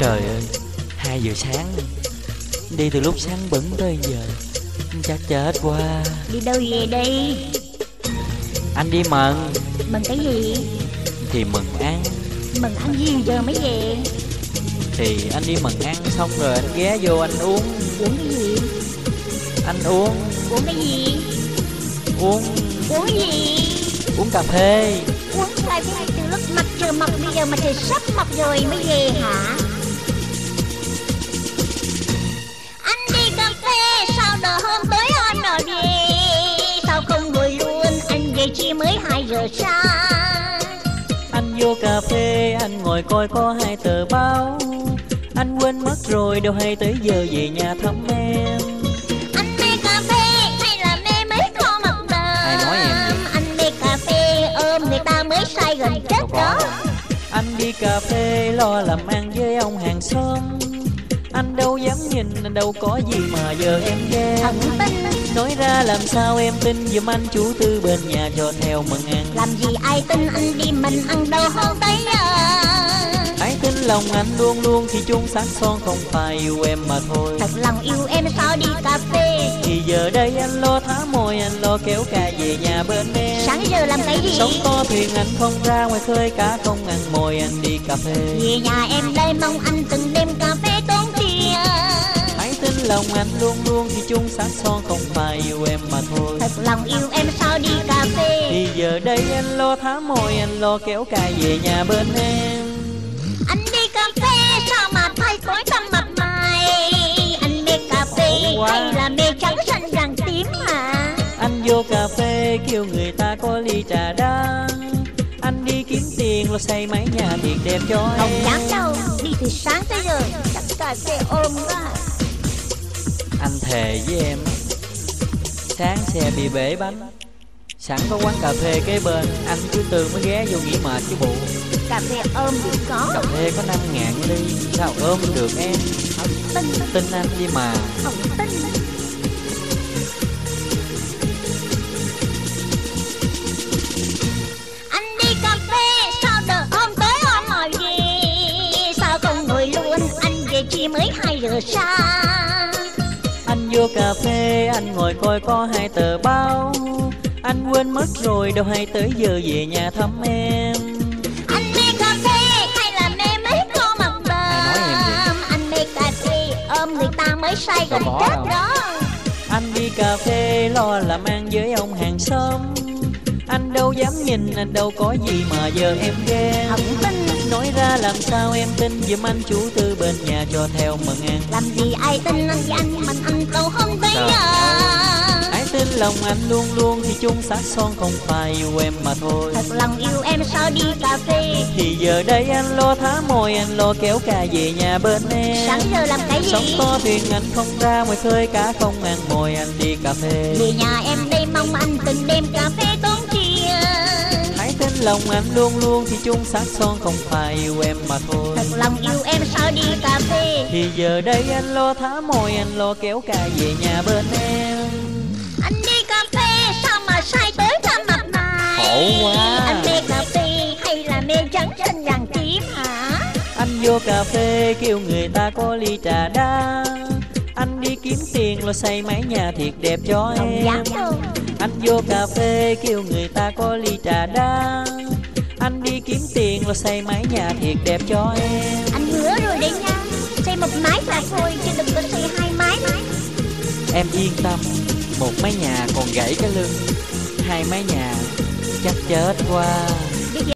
Trời ơi hai giờ sáng. Đi từ lúc sáng bẩn tới giờ Chắc chết quá. Đi đâu về đây Anh đi mận. Mừng cái gì? Thì mừng ăn. Mừng ăn gì giờ mới về? Thì anh đi mừng ăn xong rồi anh ghé vô anh uống. Uống cái gì? Anh uống. Uống cái gì? Uống. Uống gì? Uống cà phê. Uống cà phê từ lúc mặt trời mọc Bây giờ mặt trời sắp mọc rồi mới về hả coi có hai tờ báo. Anh quên mất rồi đâu hay tới giờ về nhà thăm em. Anh mê cà phê hay là mê mấy con mặt Ai nói em Anh mê cà phê ôm người ta mới say gần chết đó. Anh đi cà phê lo làm ăn với ông hàng xóm. Anh đâu dám nhìn anh đâu có gì mà giờ em ghen Thần tinh Nói ra làm sao em tin giùm anh chủ tư bên nhà cho theo mừng ăn. Làm gì ai tin anh đi mình ăn đâu hơn tới giờ. tin lòng anh luôn luôn thì chung sắc son không phải yêu em mà thôi. Thật lòng yêu em sao đi cà phê? Thì giờ đây anh lo thả môi anh lo kéo ca về nhà bên em. Sáng giờ làm cái gì? Sống to thuyền anh không ra ngoài khơi cá không ăn mồi anh đi cà phê. Về nhà em đây mong anh từng đêm cà phê tốn tiền. Hãy tin lòng anh luôn luôn thì chung sắc son không phải yêu em mà thôi. Thật lòng yêu em sao đi cà phê? Thì giờ đây anh lo thả môi anh lo kéo ca về nhà bên em Quá. hay là mê trắng xanh vàng tím hả Anh vô cà phê kêu người ta có ly trà đá Anh đi kiếm tiền lo xây mấy nhà thiệt đẹp cho Không em dám đâu Đi từ sáng tới giờ Chắc cà phê ôm quá. Anh thề với em Sáng xe bị bể bánh. Sẵn có quán cà phê kế bên Anh cứ tư mới ghé vô nghỉ mệt chứ bộ. Cà phê ôm thì có. Cà phê có 5 ngàn ly Sao ôm được em? Không tin. Tin anh đi mà. Không Chỉ mới 2 giờ sáng Anh vô cà phê Anh ngồi coi có hai tờ báo. Anh quên mất rồi đâu hay tới giờ về nhà thăm em. Anh mê cà phê hay là mê mấy cô mặt đờm Anh mê cà phê ôm người ta mới say gần bỏ chết đó. Anh đi cà phê lo làm ăn với ông hàng xóm. Anh đâu dám nhìn anh đâu có gì mà giờ em ghen Không tin Nói ra làm sao em tin. Giùm anh chủ tư bên nhà cho theo mừng ăn Làm gì ai tin anh với anh Mình anh đâu không Sao? giờ. Hãy tin lòng anh luôn luôn thì chung sắc son không phải yêu em mà thôi. Thật lòng yêu em sao đi cà phê. Thì giờ đây anh lo thả môi anh lo kéo ca về nhà bên em. Sáng giờ làm cái Sống gì to thuyền anh không ra ngoài khơi cá không ăn mồi anh đi cà phê. Về nhà em đây mong anh từng đêm cà phê tốn tin lòng anh luôn luôn thì chung sắc son không phải yêu em mà thôi. Thật lòng yêu em sao đi cà phê? Thì giờ đây anh lo thả môi anh lo kéo ca về nhà bên em. Anh đi cà phê sao mà say tới cả mặt mày? Khổ quá. Anh mê cà phê hay là mê trắng xanh vàng tím hả? Anh vô cà phê kêu người ta có ly trà đá lo xây mấy nhà thiệt đẹp cho em. Anh vô cà phê kêu người ta có ly trà đá Anh đi kiếm tiền lo xây mấy nhà thiệt đẹp cho em. Anh hứa rồi đấy nha. Xây một mái là thôi chứ đừng có xây hai mái mái Em yên tâm Một mái nhà còn gãy cái lưng. Hai mái nhà chắc chết quá